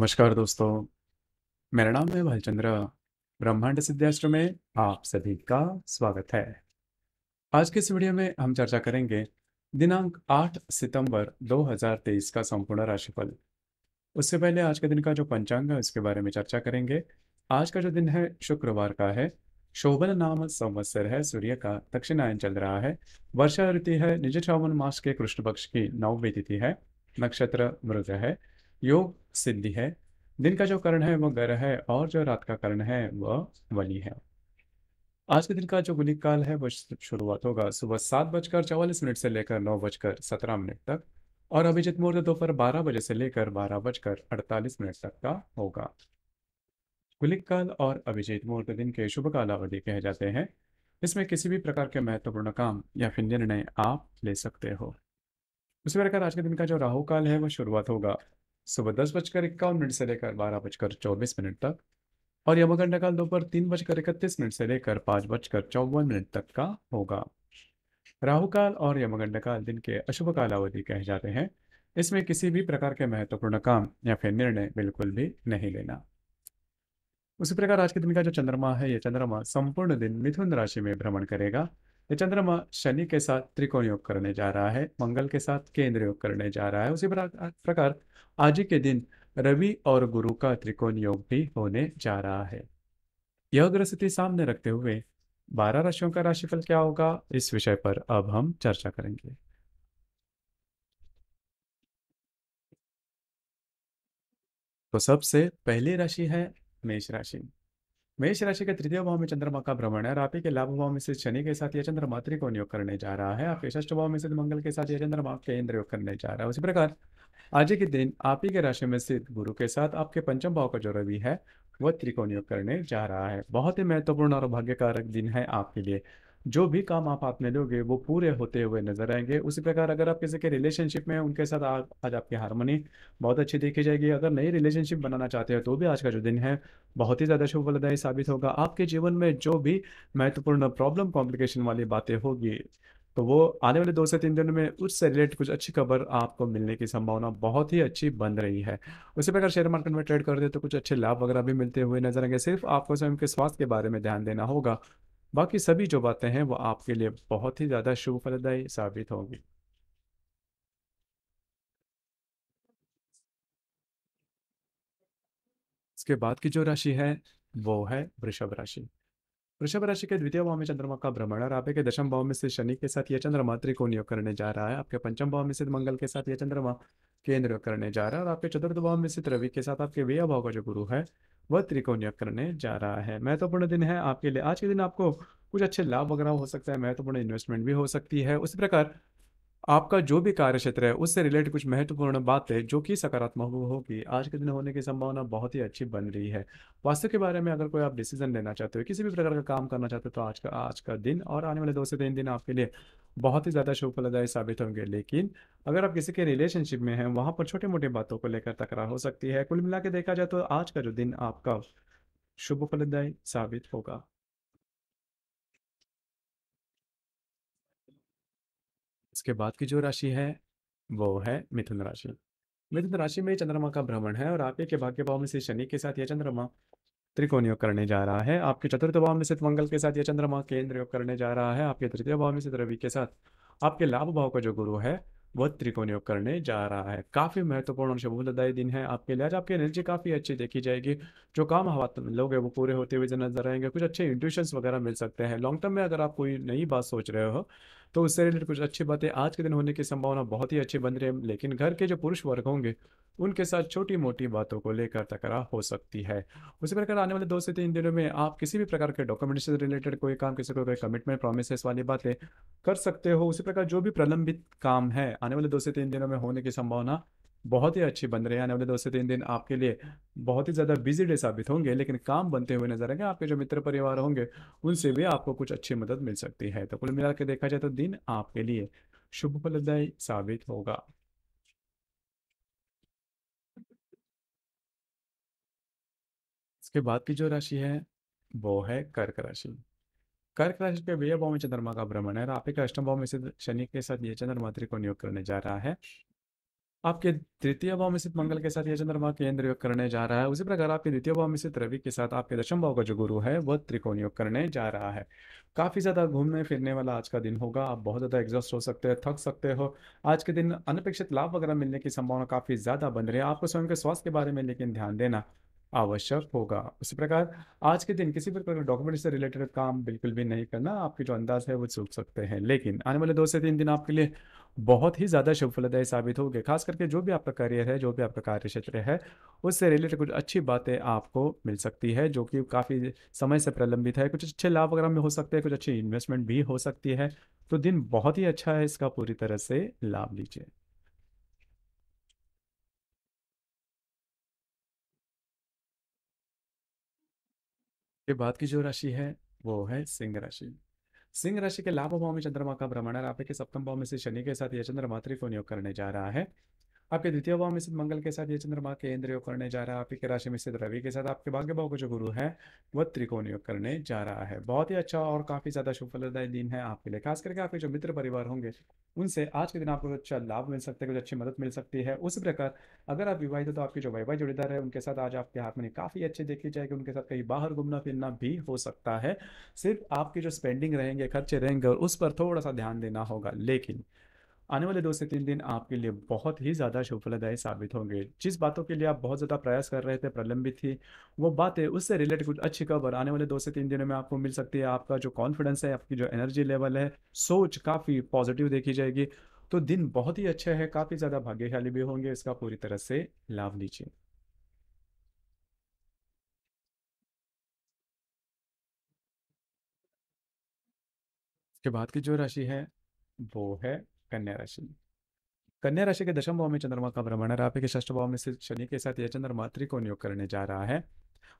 नमस्कार दोस्तों, मेरा नाम है भालचंद्र। ब्रह्मांड सिद्धाश्र में आप सभी का स्वागत है। आज के इस वीडियो में हम चर्चा करेंगे दिनांक 8 सितंबर 2023 का संपूर्ण राशिफल। उससे पहले आज के दिन का जो पंचांग है उसके बारे में चर्चा करेंगे। आज का जो दिन है शुक्रवार का है। शोभन नाम संवत्सर है सूर्य का दक्षिणायन चल रहा है। वर्षा ऋतु है निज श्रावण मास के कृष्ण पक्ष की नौवीं तिथि है। नक्षत्र मृग है। योग सिद्धि है। दिन का जो कर्ण है, वह गर है और जो रात का कर्ण है, वह वली है। आज के दिन का जो गुलिक काल है, वह शुरुआत होगा सुबह सात बजकर चौवालीस मिनट से लेकर नौ बजकर सत्रह मिनट तक और अभिजित मुहूर्त दोपहर बारह बजे से लेकर बारह बजकर अड़तालीस मिनट तक का होगा। गुलिक काल और अभिजीत मुहूर्त दिन के शुभ कालावधि कहे जाते हैं। इसमें किसी भी प्रकार के महत्वपूर्ण काम या फिर निर्णय आप ले सकते हो। उसी प्रकार आज के दिन का जो राहु काल है, वह शुरुआत होगा सुबह दस बजकर इक्यावन मिनट से लेकर बारह बजकर चौबीस मिनट तक और यमगंडा काल दोपहर तीन बजकर इकतीस मिनट से लेकर पाँच बजकर चौवन मिनट तक का होगा। राहु काल और यमगंडा काल दिन के अशुभ कालावधि कहे जाते हैं। इसमें किसी भी प्रकार के महत्वपूर्ण काम या फिर निर्णय बिल्कुल भी नहीं लेना। उसी प्रकार आज के दिन का जो चंद्रमा है यह चंद्रमा संपूर्ण दिन मिथुन राशि में भ्रमण करेगा। ये चंद्रमा शनि के साथ त्रिकोण योग करने जा रहा है, मंगल के साथ केंद्र योग करने जा रहा है। उसी प्रकार आज के दिन रवि और गुरु का त्रिकोण योग भी होने जा रहा है। यह ग्रस्थिति सामने रखते हुए बारह राशियों का राशिफल क्या होगा, इस विषय पर अब हम चर्चा करेंगे। तो सबसे पहली राशि है मेष राशि। मेष राशि के तृतीय भाव में चंद्रमा का भ्रमण है और आपके के लाभ भाव में से शनि के साथ यह चंद्रमा त्रिकोण योग करने जा रहा है। आपके षष्ठ भाव में से मंगल के साथ यह चंद्रमा केंद्र योग करने जा रहा है। उसी प्रकार आज के दिन आप ही के राशि में स्थित गुरु के साथ आपके पंचम भाव का जो रवि है, वह त्रिकोण योग करने जा रहा है। बहुत ही महत्वपूर्ण और भाग्यकारक दिन है आपके लिए। जो भी काम आप हाथ में लोगे वो पूरे होते हुए नज़र आएँगे। उसी प्रकार अगर आप किसी के रिलेशनशिप में उनके साथ आ, आज आपकी हारमोनी बहुत अच्छी देखी जाएगी। अगर नई रिलेशनशिप बनाना चाहते हो तो भी आज का जो दिन है बहुत ही ज़्यादा शुभ फलदायी साबित होगा। आपके जीवन में जो भी महत्वपूर्ण प्रॉब्लम कॉम्प्लिकेशन वाली बातें होगी तो वो आने वाले दो से तीन दिनों में उससे रिलेटेड कुछ अच्छी खबर आपको मिलने की संभावना बहुत ही अच्छी बन रही है। उसी प्रकार शेयर मार्केट में ट्रेड कर करते तो कुछ अच्छे लाभ वगैरह भी मिलते हुए नज़र आएँगे। सिर्फ़ आपको स्वयं के स्वास्थ्य के बारे में ध्यान देना होगा। बाकी सभी जो बातें हैं वो आपके लिए बहुत ही ज़्यादा शुभ फलदायी साबित होंगी। इसके बाद की जो राशि है वो है वृषभ राशि। वृषभ राशि के द्वितीय भाव में चंद्रमा का भ्रमण और आपके दशम भाव में से शनि के साथ यह चंद्रमा त्रिकोण योग करने जा रहा है। आपके पंचम भाव में से मंगल के साथ यह चंद्रमा केंद्र करने जा रहा है और आपके चतुर्थ भाव में से रवि के साथ आपके व्यय भाव का जो गुरु है, वह त्रिकोण योग करने जा रहा है। महत्वपूर्ण दिन है आपके लिए। आज के दिन आपको कुछ अच्छे लाभ वगैरह हो सकता है, महत्वपूर्ण इन्वेस्टमेंट भी हो सकती है। उसी प्रकार आपका जो भी कार्य क्षेत्र है, उससे रिलेटेड कुछ महत्वपूर्ण बातें जो कि सकारात्मक होगी। आज के दिन होने की संभावना बहुत ही अच्छी बन रही है। वास्तु के बारे में अगर कोई आप डिसीज़न लेना चाहते हो, किसी भी प्रकार का काम करना चाहते हो तो आज का आज का दिन और आने वाले दो से तीन दिन आपके लिए बहुत ही ज़्यादा शुभ फलदायी साबित होंगे। लेकिन अगर आप किसी के रिलेशनशिप में हैं, वहाँ पर छोटे मोटे बातों को लेकर तकरार हो सकती है। कुल मिला के देखा जाए तो आज का जो दिन आपका शुभ फलदायी साबित होगा। इसके बाद की जो राशि है, वो है मिथुन राशि। मिथुन राशि में चंद्रमा का भ्रमण है और आपके के भाग्य भाव में से शनि के साथ यह चंद्रमा त्रिकोण योग करने जा रहा है। आपके चतुर्थ भाव में स्थित मंगल के साथ यह चंद्रमा केंद्र योग करने जा रहा है। आपके तृतीय भाव में स्थित रवि के साथ। आपके लाभ भाव का जो गुरु है वह त्रिकोण योग करने जा रहा है। काफ़ी महत्वपूर्ण और शुभदायी दिन है आपके लिए। आज आपकी एनर्जी काफ़ी अच्छी देखी जाएगी। जो काम हवा लोग है वो पूरे होते हुए नज़र आएँगे। कुछ अच्छे इंट्यूशन वगैरह मिल सकते हैं। लॉन्ग टर्म में अगर आप कोई नई बात सोच रहे हो तो उससे रिलेटेड कुछ अच्छी बातें आज के दिन होने की संभावना बहुत ही अच्छी बन रही है, लेकिन घर के जो पुरुष वर्ग होंगे, उनके साथ छोटी मोटी बातों को लेकर तकरार हो सकती है। उसी प्रकार आने वाले दो से तीन दिनों में आप किसी भी प्रकार के डॉक्यूमेंट से रिलेटेड कोई काम, किसी को कोई कमिटमेंट प्रोमिस वाली बातें कर सकते हो। उसी प्रकार जो भी प्रलंबित काम है, आने वाले दो से तीन दिनों में होने की संभावना बहुत ही अच्छी बन रहे है आने वाले दो से तीन दिन आपके लिए। बहुत ही ज़्यादा बिज़ी डे साबित होंगे, लेकिन काम बनते हुए नज़र आएँगे, आपके जो मित्र परिवार होंगे, उनसे भी आपको कुछ अच्छी मदद मिल सकती है। तो कुल मिला के देखा जाए तो दिन आपके लिए शुभ फलदायी साबित होगा। इसके बाद की जो राशि है, वो है कर्क राशि। कर्क राशि के व्यय भाव में चंद्रमा का भ्रमण है और आपके अष्टम भाव में से शनि के साथ ये चंद्रमा त्रिकोण योग करने जा रहा है। आपके तृतीय भाव में स्थित मंगल के साथ यह चंद्रमा केंद्र योग करने जा रहा है। उसी प्रकार आपके द्वितीय भाव में स्थित रवि के साथ आपके दशम भाव का जो गुरु है, वह त्रिकोण योग करने जा रहा है। काफ़ी ज़्यादा घूमने फिरने वाला आज का दिन होगा। आप बहुत ज़्यादा एग्जॉस्ट हो सकते हैं, थक सकते हो। आज के दिन अनपेक्षित लाभ वगैरह मिलने की संभावना काफ़ी ज़्यादा बन रही है। आपको स्वयं के स्वास्थ्य के बारे में लेकिन ध्यान देना। आवश्यक होगा। उसी प्रकार आज के दिन किसी भी प्रकार डॉक्यूमेंट से रिलेटेड काम बिल्कुल भी नहीं करना, आपके जो अंदाज है वो चूक सकते हैं। लेकिन आने वाले दो से तीन दिन आपके लिए बहुत ही ज़्यादा शुभ फलदायी साबित होंगे खास करके जो भी आपका करियर है, जो भी आपका कार्य क्षेत्र है, उससे रिलेटेड कुछ अच्छी बातें आपको मिल सकती है, जो कि काफ़ी समय से प्रलंबित है। कुछ अच्छे लाभ वगैरह में हो सकते हैं, कुछ अच्छी इन्वेस्टमेंट भी हो सकती है। तो दिन बहुत ही अच्छा है, इसका पूरी तरह से लाभ लीजिए। के बाद की जो राशि है, वो है सिंह राशि। सिंह राशि के लाभ भाव में चंद्रमा का भ्रमण है। आपके सप्तम भाव में से शनि के साथ यह चंद्रमा त्रिकोण योग करने जा रहा है। आपके द्वितीय भाव में स्थित मंगल के साथ ये चंद्रमा केंद्र योग करने जा रहा है। आपकी राशि में स्थित रवि के साथ आपके भाग्य भाव का जो गुरु है वह त्रिकोण योग करने जा रहा है। बहुत ही अच्छा और काफ़ी ज़्यादा शुभ फलदायी दिन है आपके लिए। खास करके आपके जो मित्र परिवार होंगे, उनसे आज के दिन आपको अच्छा लाभ मिल सकता है, कुछ अच्छी मदद मिल सकती है। उसी प्रकार अगर आप विवाहित हो तो आपके जो वैवाहिक जोड़ीदार है, उनके साथ आज आपके हाथ में काफ़ी अच्छे देखी जाएगी, उनके साथ कहीं बाहर घूमना फिरना भी हो सकता है। सिर्फ़ आपके जो स्पेंडिंग रहेंगे, खर्चे रहेंगे और उस पर थोड़ा सा ध्यान देना होगा। लेकिन आने वाले दो से तीन दिन आपके लिए बहुत ही ज़्यादा शुभ फलदायी साबित होंगे। जिस बातों के लिए आप बहुत ज़्यादा प्रयास कर रहे थे, प्रलंबित थी, वो बातें उससे रिलेटेड कुछ अच्छी खबर आने वाले दो से तीन दिनों में आपको मिल सकती है। आपका जो कॉन्फिडेंस है, आपकी जो एनर्जी लेवल है, सोच काफ़ी पॉजिटिव देखी जाएगी। तो दिन बहुत ही अच्छे है, काफ़ी ज़्यादा भाग्यशाली भी होंगे। इसका पूरी तरह से लाभ लीजिए। के बाद की जो राशि है, वो है कन्या राशि। कन्या राशि के दशम भाव में चंद्रमा का भ्रमण है आपके षष्ठ भाव में स्थित शनि के साथ यह चंद्रमा त्रिकोण योग करने जा रहा है।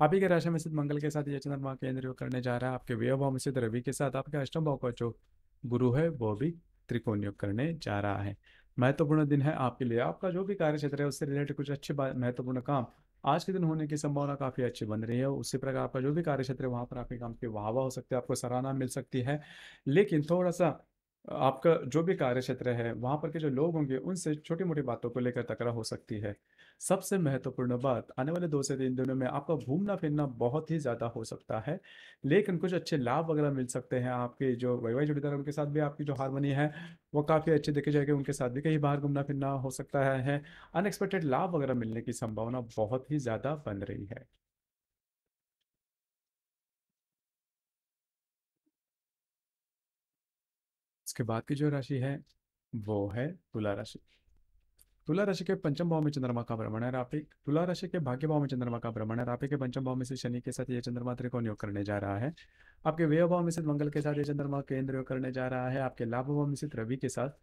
आप ही के राशि में स्थित मंगल के साथ यह चंद्रमा केंद्र योग करने जा रहा है। आपके व्यय भाव में स्थित रवि के साथ आपके अष्टम भाव का जो गुरु है, वो भी त्रिकोण योग करने जा रहा है। महत्वपूर्ण दिन है आपके लिए। आपका जो भी कार्य क्षेत्र है, उससे रिलेटेड कुछ अच्छे महत्वपूर्ण काम आज के दिन होने की संभावना काफ़ी अच्छी बन रही है। उसी प्रकार आपका जो भी कार्य क्षेत्र है, वहाँ पर आपके काम की वाह वाह हो सकती है, आपको सराहना मिल सकती है। लेकिन थोड़ा सा आपका जो भी कार्य क्षेत्र है, वहाँ पर के जो लोग होंगे, उनसे छोटी मोटी बातों को लेकर तकरार हो सकती है। सबसे महत्वपूर्ण बात, आने वाले दो से तीन दिनों में आपका घूमना फिरना बहुत ही ज़्यादा हो सकता है। लेकिन कुछ अच्छे लाभ वगैरह मिल सकते हैं आपके, जो वैवाहिक जोड़ीदार उनके साथ भी आपकी जो हारमोनी है, वो काफ़ी अच्छे देखे जाएगी, उनके साथ भी कहीं बाहर घूमना फिरना हो सकता है। अनएक्सपेक्टेड लाभ वगैरह मिलने की संभावना बहुत ही ज़्यादा बन रही है। इसके बाद की जो राशि है, वो है तुला राशि। तुला राशि के पंचम भाव में चंद्रमा का भ्रमण है रापी। तुला राशि के भाग्य भाव में चंद्रमा का भ्रमण है रापी के पंचम भाव में से शनि के साथ ये चंद्रमा त्रिकोण योग करने जा रहा है। आपके व्यय भाव में से मंगल के साथ ये चंद्रमा केंद्र योग करने जा रहा है, आपके लाभ भाव में से रवि के साथ।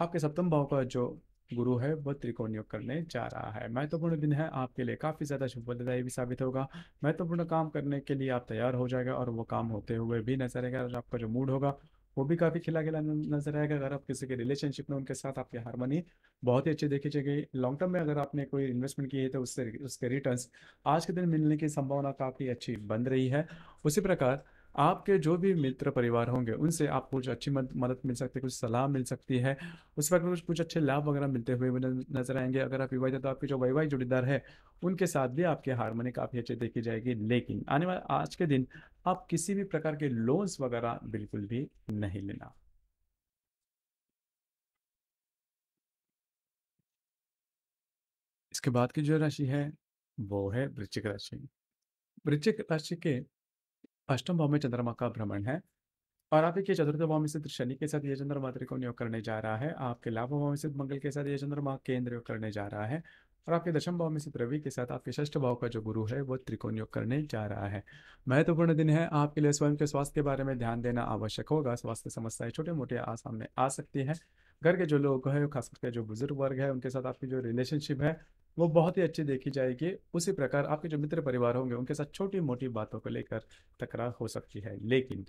आपके सप्तम भाव का जो गुरु है वह त्रिकोण योग करने जा रहा है। महत्वपूर्ण दिन है, आपके लिए काफ़ी ज़्यादा शुभ फलदायी भी साबित होगा। महत्वपूर्ण काम करने के लिए आप तैयार हो जाएगा और वो काम होते हुए भी नज़र आएगा। आपका जो मूड होगा वो भी काफ़ी खिला खिला नज़र आएगा अगर आप किसी के रिलेशनशिप में उनके साथ आपकी हारमोनी बहुत ही अच्छी देखी जाएगी। लॉन्ग टर्म में अगर आपने कोई इन्वेस्टमेंट की है तो उससे उसके रिटर्न्स आज के दिन मिलने की संभावना काफ़ी अच्छी बन रही है। उसी प्रकार आपके जो भी मित्र परिवार होंगे उनसे आपको कुछ अच्छी मद, मदद मिल सकती है कुछ सलाह मिल सकती है। उस वक्त कुछ कुछ अच्छे लाभ वगैरह मिलते हुए नज़र आएँगे। अगर आप विवाहित हैं तो आपके जो वैवाहिक जोड़ीदार है उनके साथ भी आपकी हारमोनी काफ़ी अच्छी देखी जाएगी। लेकिन आने वाले आज के दिन आप किसी भी प्रकार के लोन्स वगैरह बिल्कुल भी नहीं लेना। इसके बाद की जो राशि है, वो है वृश्चिक राशि। वृश्चिक राशि के अष्टम भाव में चंद्रमा का भ्रमण है और आप देखिए, चतुर्थ भाव में स्थित शनि के साथ ये चंद्रमा त्रिकोण योग करने जा रहा है। आपके लाभ भाव में स्थित मंगल के साथ ये चंद्रमा केंद्र योग करने जा रहा है। और आपके दशम भाव में स्थित रवि के साथ आपके षष्ठ भाव का जो गुरु है, वो त्रिकोण योग करने जा रहा है। महत्वपूर्ण दिन है, आपके लिए स्वयं के स्वास्थ्य के बारे में ध्यान देना आवश्यक होगा। स्वास्थ्य समस्याएँ छोटे मोटे सामने आ सकती है। घर के जो लोग हैं, खास करके जो बुज़ुर्ग वर्ग है, उनके साथ आपकी जो रिलेशनशिप है, वो बहुत ही अच्छी देखी जाएगी। उसी प्रकार आपके जो मित्र परिवार होंगे, उनके साथ छोटी मोटी बातों को लेकर तकरार हो सकती है। लेकिन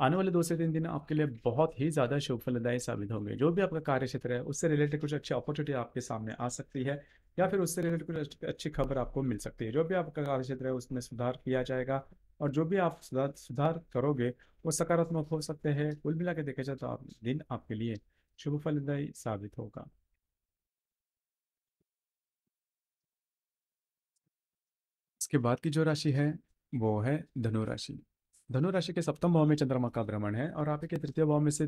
आने वाले दो से तीन दिन आपके लिए बहुत ही ज़्यादा शुभ फलदायी साबित होंगे। जो भी आपका कार्य क्षेत्र है, उससे रिलेटेड कुछ अच्छी अपॉर्चुनिटी आपके सामने आ सकती है। या फिर उससे रिलेटेड कुछ अच्छी खबर आपको मिल सकती है। जो भी आपका कार्य क्षेत्र है, उसमें सुधार किया जाएगा और जो भी आप सुधार सुधार करोगे, वो सकारात्मक हो सकते हैं। कुल मिला के देखा जाए तो आप, दिन आपके लिए शुभ फलदायी साबित होगा। इसके बाद की जो राशि है, वो है धनुराशि धनुराशि के सप्तम भाव में चंद्रमा का भ्रमण है और आपके तृतीय भाव में से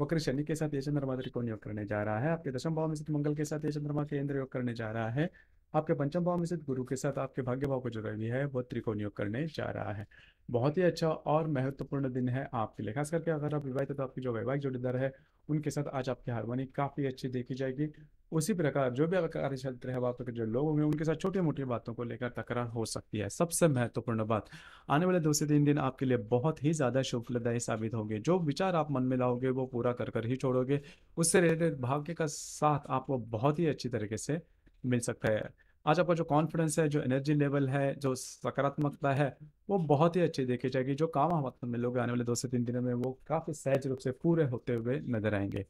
वक्र शनि के साथ ये चंद्रमा त्रिकोण योग करने जा रहा है। आपके दशम भाव में स्थित मंगल के साथ ये चंद्रमा केन्द्र योग करने जा रहा है। आपके पंचम भाव में स्थित गुरु के साथ आपके भाग्य भाव को जो रवि है, वो त्रिकोण योग करने जा रहा है। बहुत ही अच्छा और महत्वपूर्ण दिन है आपके लिए। खास करके अगर आप विवाहित है तो आपकी जो वैवाहिक जोड़ीदार है, उनके साथ आज आपकी हारमोनी काफ़ी अच्छी देखी जाएगी। उसी प्रकार जो भी कार्य चलते रहे वहाँ पर जो लोग होंगे, उनके साथ छोटी मोटी बातों को लेकर तकरार हो सकती है। सबसे महत्वपूर्ण बात, आने वाले दो से तीन दिन आपके लिए बहुत ही ज़्यादा शुभलदायी साबित होंगे। जो विचार आप मन में लाओगे, वो पूरा कर कर ही छोड़ोगे। उससे रिलेटेड भाग्य का साथ आपको बहुत ही अच्छी तरीके से मिल सकता है। आज आपका जो कॉन्फिडेंस है, जो एनर्जी लेवल है, जो सकारात्मकता है, वो बहुत ही अच्छी देखी जाएगी। जो काम हम अपने मिलोगे आने वाले दो से तीन दिनों में वो काफ़ी सहज रूप से पूरे होते हुए नज़र आएँगे।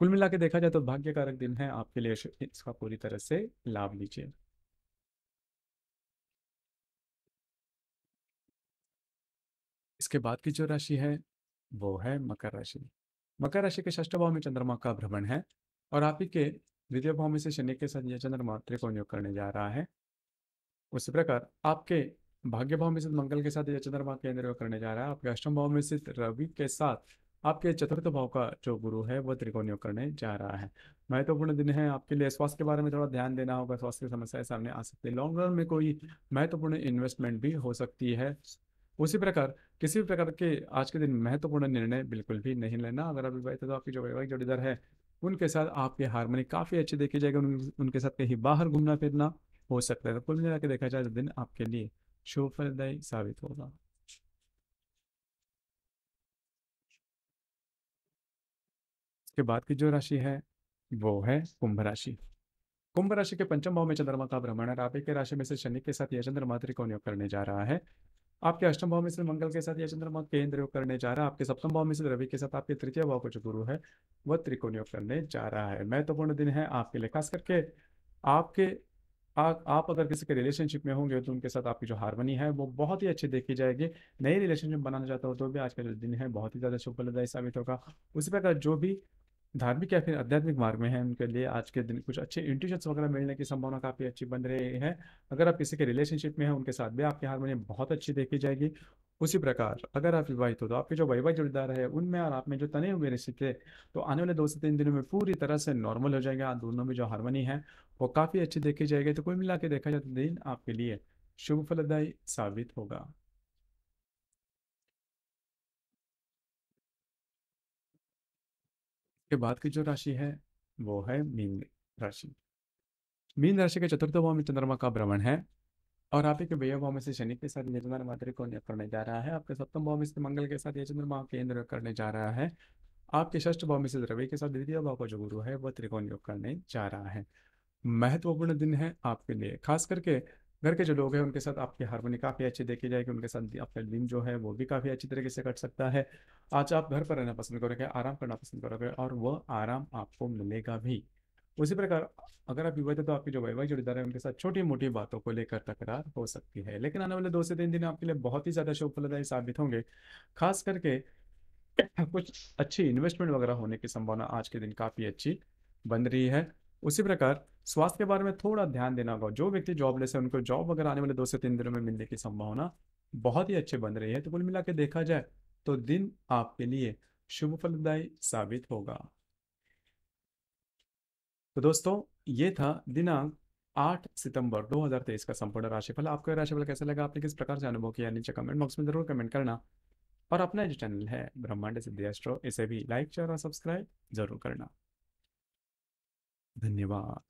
कुल मिला के देखा जाए तो भाग्य कारक दिन है आपके लिए इसका पूरी तरह से लाभ लीजिए। इसके बाद की जो राशि है, वो है मकर राशि। मकर राशि के षष्ठ भाव में चंद्रमा का भ्रमण है और आप ही के द्वितीय भाव में से शनि के साथ यह चंद्रमा त्रिकोण योग करने जा रहा है। उसी प्रकार आपके भाग्य भाव में स्थित मंगल के साथ यह चंद्रमा केंद्र योग करने जा रहा है। आपके अष्टम भाव में स्थित रवि के साथ आपके चतुर्थ भाव का जो गुरु है वह त्रिकोण योग करने जा रहा है। महत्वपूर्ण दिन है आपके लिए। स्वास्थ्य के बारे में थोड़ा ध्यान देना होगा। स्वास्थ्य की समस्याएँ सामने आ सकती है। लॉन्ग रन में कोई महत्वपूर्ण इन्वेस्टमेंट भी हो सकती है। उसी प्रकार किसी भी प्रकार के आज के दिन महत्वपूर्ण निर्णय बिल्कुल भी नहीं लेना। अगर आप विवाहित तो आपकी जो वैवाहिक जोड़ीदार है उनके साथ आपकी हारमोनी काफ़ी अच्छी देखी जाएगी। उन, उनके साथ कहीं बाहर घूमना फिरना हो सकता है। तो कुल मिला के देखा जाए तो दिन आपके लिए शुभ फलदायी साबित होगा। इसके बाद की जो राशि है वो है कुंभ राशि। कुंभ राशि के पंचम भाव में चंद्रमा का भ्रमण है आप के राशि में से शनि के साथ यह चंद्रमा त्रिकोण योग करने जा रहा है। आपके अष्टम भाव में से मंगल के साथ यह चंद्रमा केंद्र योग करने जा रहा है। आपके सप्तम भाव में से रवि के साथ आपके तृतीय भाव का जो गुरु है वह त्रिकोण योग करने जा रहा है। महत्वपूर्ण दिन है आपके लिए खास करके आपके आ, आप अगर किसी के रिलेशनशिप में होंगे तो उनके साथ आपकी जो हारमोनी है वो बहुत ही अच्छी देखी जाएगी। नई रिलेशनशिप बनाना चाहता हो तो भी आज का जो दिन है बहुत ही ज़्यादा शुभ फलदायी साबित होगा। उसी प्रकार जो भी धार्मिक या फिर आध्यात्मिक मार्ग में है उनके लिए आज के दिन कुछ अच्छे इंट्यूशंस वगैरह मिलने की संभावना काफ़ी अच्छी बन रही है। अगर आप किसी के रिलेशनशिप में हैं, उनके साथ भी आपकी हारमोनियम बहुत अच्छी देखी जाएगी। उसी प्रकार अगर आप विवाहित हो तो आपके जो वैवाहिक जोड़ीदार है, उनमें और आप में जो तने हुए रिश्ते तो आने वाले दो से तीन दिनों में पूरी तरह से नॉर्मल हो जाएगा, दोनों में जो हारमोनी है, वो काफ़ी अच्छी देखी जाएगी। तो कुल मिला के देखा जाए तो दिन आपके लिए शुभ फलदायी साबित होगा। के बाद की जो राशि है, वो है मीन राशि। मीन राशि के चतुर्थ भाव में चंद्रमा का भ्रमण है और आप के व्यय भाव में से शनि के साथ ये चंद्रमा मात्र को करने जा रहा है। आपके सप्तम भाव में से मंगल के साथ ये चंद्रमा केंद्र करने जा रहा है। आपके षष्ठ भाव में से रवि के साथ द्वितीय भाव का जो गुरु है वह त्रिकोण योग करने जा रहा है। महत्वपूर्ण दिन है आपके लिए, खास करके घर के जो लोग हैं, उनके साथ आपकी हारमोनी काफ़ी अच्छी देखी जाएगी, उनके साथ आपका दिन जो है, वो भी काफ़ी अच्छी तरीके से कट सकता है। आज आप घर पर रहना पसंद करोगे, आराम करना पसंद करोगे और वह आराम आपको मिलेगा भी। उसी प्रकार अगर आप विवाहित तो आपकी जो वैवाहिक जोड़ीदार है, उनके साथ छोटी मोटी बातों को लेकर तकरार हो सकती है। लेकिन आने वाले दो से तीन दिन आपके लिए बहुत ही ज़्यादा शुभ फलदायी साबित होंगे। खास करके कुछ अच्छी इन्वेस्टमेंट वगैरह होने की संभावना आज के दिन काफ़ी अच्छी बन रही है। उसी प्रकार स्वास्थ्य के बारे में थोड़ा ध्यान देना होगा। जो व्यक्ति जॉबलेस है उनको जॉब वगैरह आने वाले दो से तीन दिनों में मिलने की संभावना बहुत ही अच्छी बन रही है। तो कुल मिला के देखा जाए तो दिन आपके लिए शुभ फलदायी साबित होगा। तो दोस्तों, ये था दिनांक 8 सितंबर 2023 का संपूर्ण राशिफल। आपका राशिफल कैसा लगा, आपने किस प्रकार से अनुभव किया, नीचे कमेंट बॉक्स में ज़रूर कमेंट करना। और अपना जो चैनल है, ब्रह्मांड सिद्धि एस्ट्रो इसे भी लाइक शेयर और सब्सक्राइब ज़रूर करना। धन्यवाद